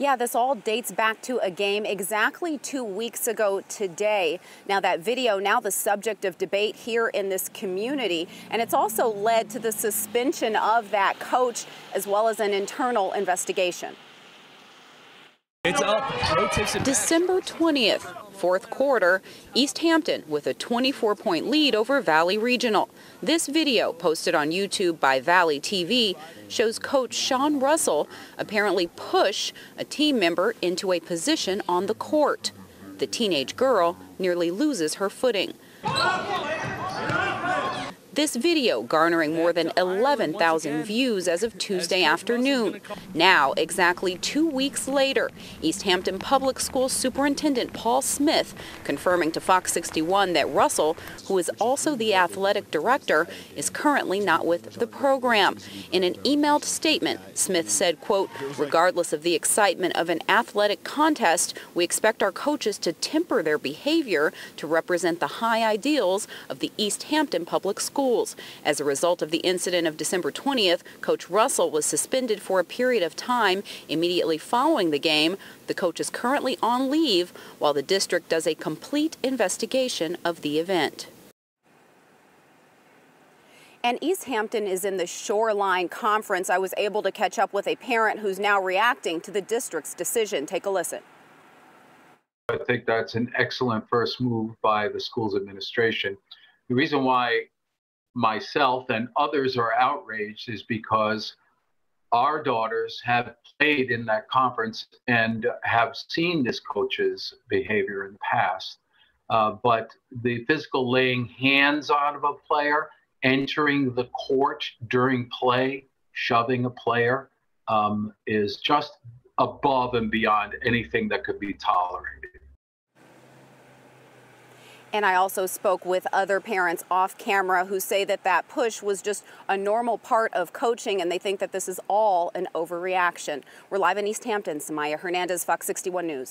Yeah, this all dates back to a game exactly two weeks ago today. Now, that video now the subject of debate here in this community, and it's also led to the suspension of that coach as well as an internal investigation. It's up. December 20th, fourth quarter, East Hampton with a 24-point lead over Valley Regional. This video, posted on YouTube by Valley TV, shows coach Shaun Russell apparently push a team member into a position on the court. The teenage girl nearly loses her footing. This video garnering more than 11,000 views as of Tuesday afternoon. Now, exactly two weeks later, East Hampton Public School Superintendent Paul Smith confirming to Fox 61 that Russell, who is also the athletic director, is currently not with the program. In an emailed statement, Smith said, quote, regardless of the excitement of an athletic contest, we expect our coaches to temper their behavior to represent the high ideals of the East Hampton Public School schools. As a result of the incident of December 20th, Coach Russell was suspended for a period of time immediately following the game. The coach is currently on leave while the district does a complete investigation of the event. And East Hampton is in the Shoreline Conference. I was able to catch up with a parent who's now reacting to the district's decision. Take a listen. I think that's an excellent first move by the school's administration. The reason why myself and others are outraged is because our daughters have played in that conference and have seen this coach's behavior in the past. Uh, but the physical laying hands on of a player, entering the court during play, shoving a player, um, is just above and beyond anything that could be tolerated. And I also spoke with other parents off camera who say that that push was just a normal part of coaching and they think that this is all an overreaction. We're live in East Hampton. Samaia Hernandez, Fox 61 News.